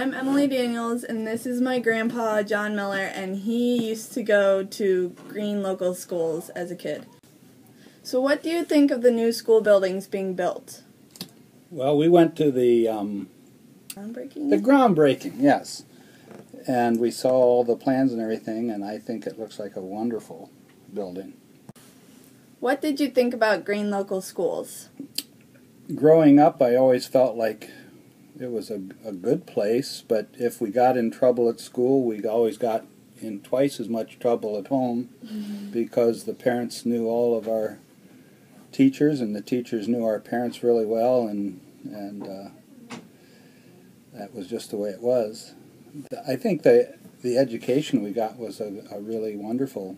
I'm Emily Daniels, and this is my grandpa, John Miller, and he used to go to Green local schools as a kid. So, what do you think of the new school buildings being built? Well, we went to the um, Groundbreaking? the groundbreaking, yes, and we saw all the plans and everything, and I think it looks like a wonderful building. What did you think about Green local schools? Growing up, I always felt like it was a, a good place, but if we got in trouble at school, we always got in twice as much trouble at home because the parents knew all of our teachers and the teachers knew our parents really well and and uh, that was just the way it was. I think the the education we got was a, a really wonderful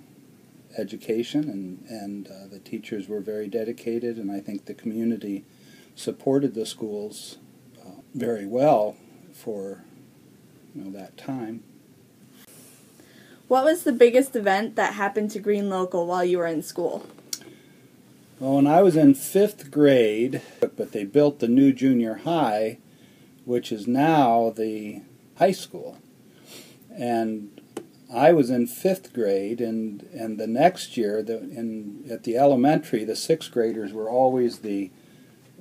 education and and uh, the teachers were very dedicated and I think the community supported the schools very well for you know that time. What was the biggest event that happened to Green Local while you were in school? Well, when I was in fifth grade, but they built the new junior high, which is now the high school. And I was in fifth grade, and, and the next year, the, in, at the elementary, the sixth graders were always the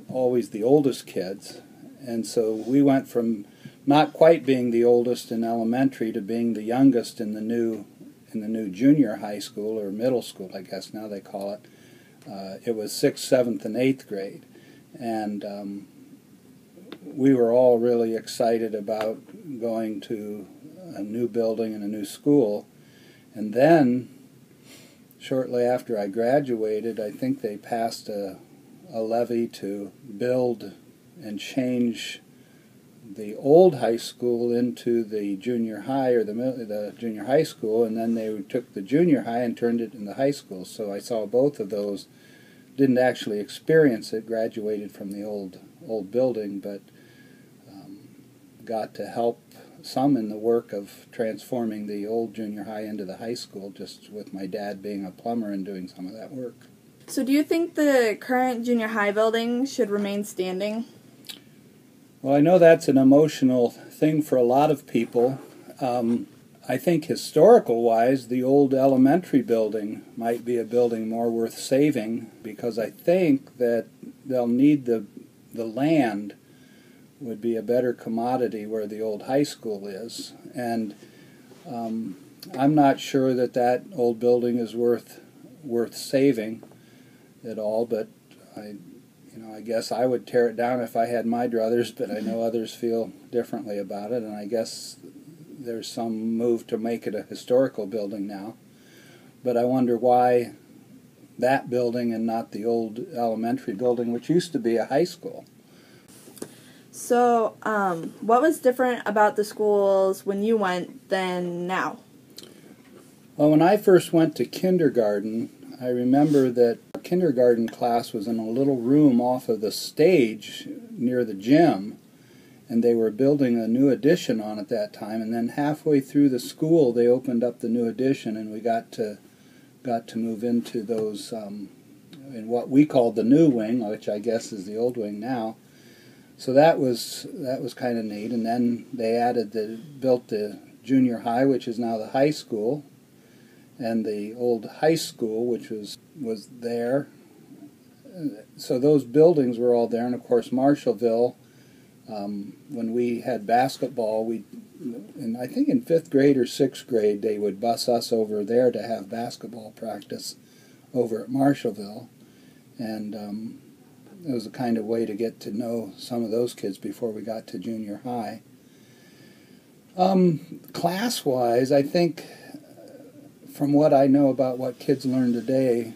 always the oldest kids, and so we went from not quite being the oldest in elementary to being the youngest in the new in the new junior high school or middle school, I guess now they call it. Uh, it was sixth, seventh, and eighth grade, and um, we were all really excited about going to a new building and a new school. And then, shortly after I graduated, I think they passed a, a levy to build and change the old high school into the junior high or the the junior high school, and then they took the junior high and turned it into the high school. So I saw both of those. Didn't actually experience it. Graduated from the old old building, but um, got to help some in the work of transforming the old junior high into the high school. Just with my dad being a plumber and doing some of that work. So, do you think the current junior high building should remain standing? Well, I know that's an emotional thing for a lot of people. Um, I think historical wise, the old elementary building might be a building more worth saving because I think that they'll need the, the land would be a better commodity where the old high school is. And um, I'm not sure that that old building is worth worth saving at all, but I you know, I guess I would tear it down if I had my druthers, but I know others feel differently about it, and I guess there's some move to make it a historical building now. But I wonder why that building and not the old elementary building, which used to be a high school. So, um, what was different about the schools when you went than now? Well, when I first went to kindergarten, I remember that kindergarten class was in a little room off of the stage near the gym, and they were building a new addition on at that time. And then halfway through the school, they opened up the new addition, and we got to got to move into those um, in what we called the new wing, which I guess is the old wing now. So that was that was kind of neat. And then they added the built the junior high, which is now the high school, and the old high school, which was was there. So those buildings were all there, and of course Marshallville. Um, when we had basketball, we, and I think in fifth grade or sixth grade, they would bus us over there to have basketball practice over at Marshallville, and um, it was a kind of way to get to know some of those kids before we got to junior high. Um, class-wise, I think from what I know about what kids learn today,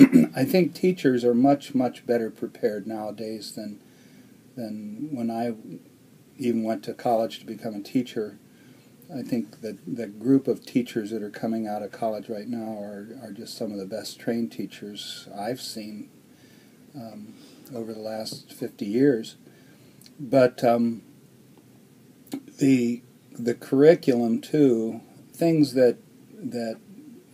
I think teachers are much much better prepared nowadays than than when I even went to college to become a teacher. I think that the group of teachers that are coming out of college right now are, are just some of the best trained teachers I've seen um, over the last 50 years. But um, the the curriculum too, things that that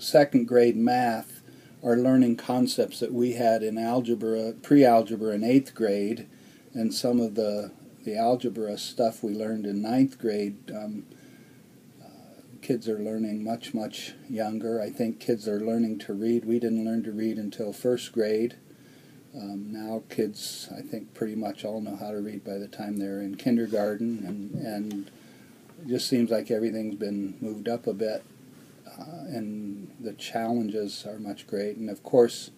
second grade math are learning concepts that we had in algebra, pre-algebra in eighth grade, and some of the the algebra stuff we learned in ninth grade. Um, uh, kids are learning much, much younger. I think kids are learning to read. We didn't learn to read until first grade. Um, now kids, I think, pretty much all know how to read by the time they're in kindergarten, and and it just seems like everything's been moved up a bit, uh, and the challenges are much great. And of course,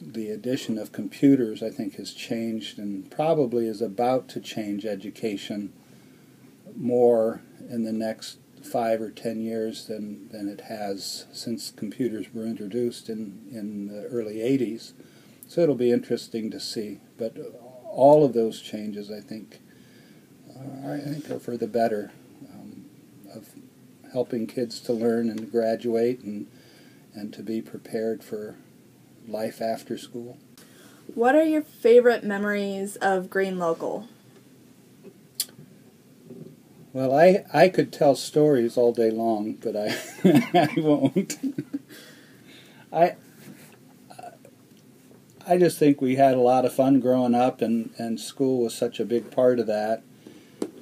the addition of computers, I think, has changed and probably is about to change education more in the next five or ten years than, than it has since computers were introduced in, in the early 80s. So it'll be interesting to see. But all of those changes, I think, are, I think are for the better um, of helping kids to learn and to graduate and and to be prepared for life after school. What are your favorite memories of Green Local? Well, I, I could tell stories all day long, but I I won't. I I just think we had a lot of fun growing up, and, and school was such a big part of that.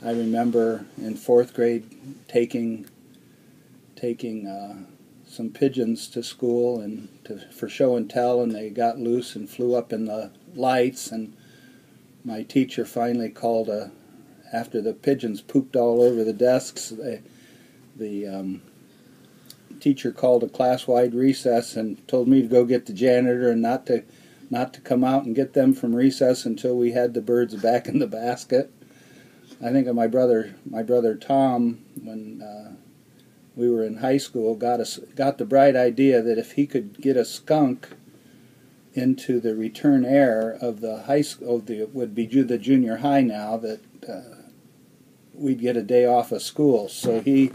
I remember in fourth grade taking taking uh, some pigeons to school and to, for show and tell, and they got loose and flew up in the lights. And my teacher finally called a after the pigeons pooped all over the desks. They, the um, teacher called a class-wide recess and told me to go get the janitor and not to not to come out and get them from recess until we had the birds back in the basket. I think of my brother, my brother Tom, when uh, we were in high school, got us got the bright idea that if he could get a skunk into the return air of the high school, the would be the junior high now, that uh, we'd get a day off of school. So he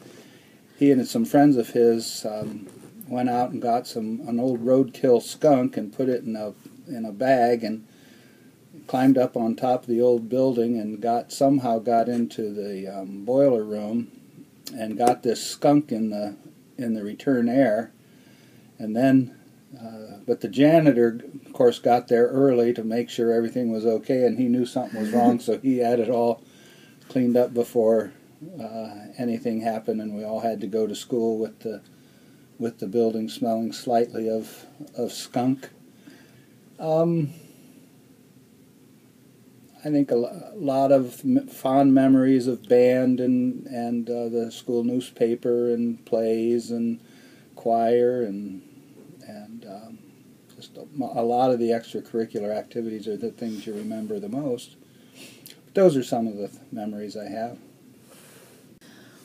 he and some friends of his um, went out and got some an old roadkill skunk and put it in a in a bag and climbed up on top of the old building and got somehow got into the um, boiler room and got this skunk in the in the return air. And then uh, but the janitor of course got there early to make sure everything was okay and he knew something was wrong so he had it all cleaned up before uh, anything happened and we all had to go to school with the with the building smelling slightly of of skunk. Um, I think a, lot of fond memories of band and and uh, the school newspaper and plays and choir and and um, just a, a, lot of the extracurricular activities are the things you remember the most. But those are some of the memories I have.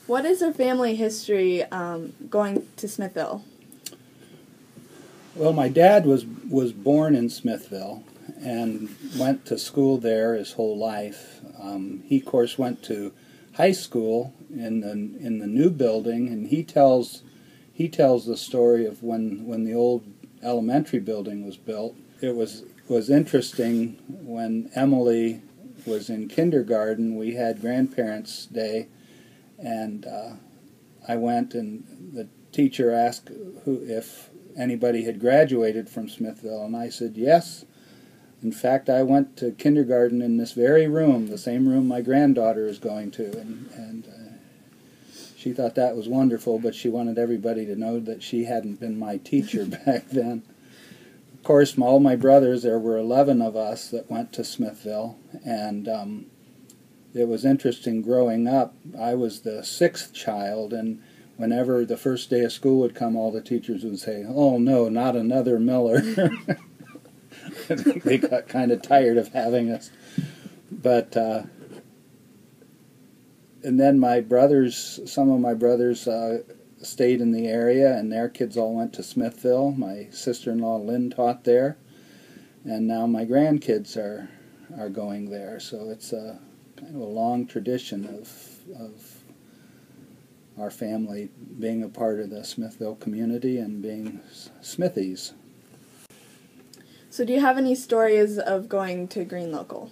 What is your family history um, going to Smithville? Well, my dad was was born in Smithville and went to school there his whole life. Um, he, of course, went to high school in the in the new building, and he tells he tells the story of when when the old elementary building was built. It was was interesting when Emily was in kindergarten. We had grandparents' day, and uh, I went and the teacher asked who if anybody had graduated from Smithville, and I said yes. In fact, I went to kindergarten in this very room, the same room my granddaughter is going to, and, and uh, she thought that was wonderful, but she wanted everybody to know that she hadn't been my teacher back then. Of course, all my brothers, there were 11 of us that went to Smithville, and um, it was interesting growing up. I was the sixth child, and whenever the first day of school would come, all the teachers would say, "Oh no, not another Miller." they got kind of tired of having us, but uh, and then my brothers, some of my brothers. Uh, stayed in the area and their kids all went to Smithville. My sister-in-law Lynn taught there and now my grandkids are are going there. So it's a kind of a long tradition of of our family being a part of the Smithville community and being Smithies. So, do you have any stories of going to Green Local?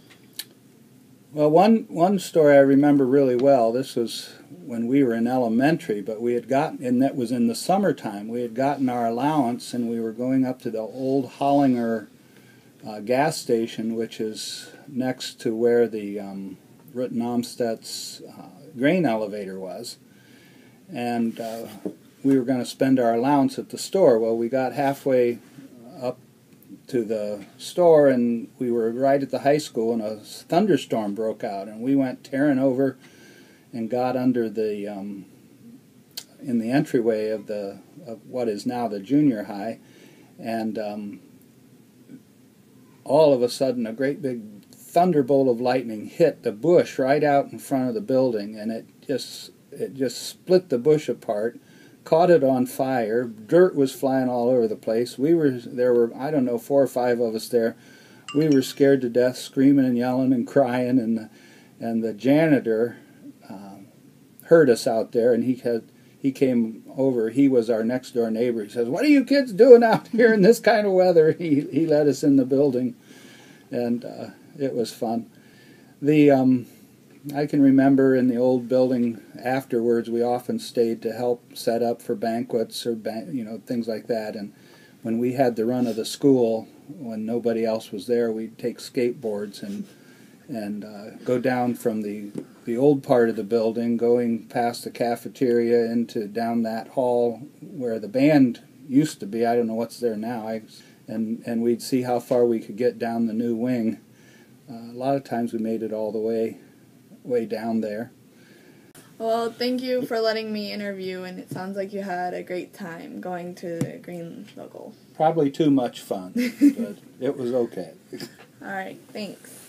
Well, one one story I remember really well. This was when we were in elementary, but we had gotten, and that was in the summertime. We had gotten our allowance, and we were going up to the old Hollinger uh, gas station, which is next to where the um, Ritten Omstedt's uh, grain elevator was. And uh, we were going to spend our allowance at the store. Well, we got halfway to the store and we were right at the high school and a thunderstorm broke out and we went tearing over and got under the um, in the entryway of the of what is now the junior high and um, all of a sudden a great big thunderbolt of lightning hit the bush right out in front of the building and it just it just split the bush apart caught it on fire. Dirt was flying all over the place. We were there were I don't know four or five of us there. We were scared to death, screaming and yelling and crying, and the, and the janitor um, heard us out there, and he had he came over. He was our next door neighbor. He says, "What are you kids doing out here in this kind of weather?" He he let us in the building, and uh, it was fun. The um, I can remember in the old building afterwards, we often stayed to help set up for banquets or ban- you know things like that. And when we had the run of the school, when nobody else was there, we'd take skateboards and and uh, go down from the the old part of the building, going past the cafeteria into down that hall where the band used to be. I don't know what's there now. I, and and we'd see how far we could get down the new wing. Uh, a lot of times we made it all the way way down there. Well, thank you for letting me interview, and it sounds like you had a great time going to the Green Local. Probably too much fun, but it was okay. All right, thanks.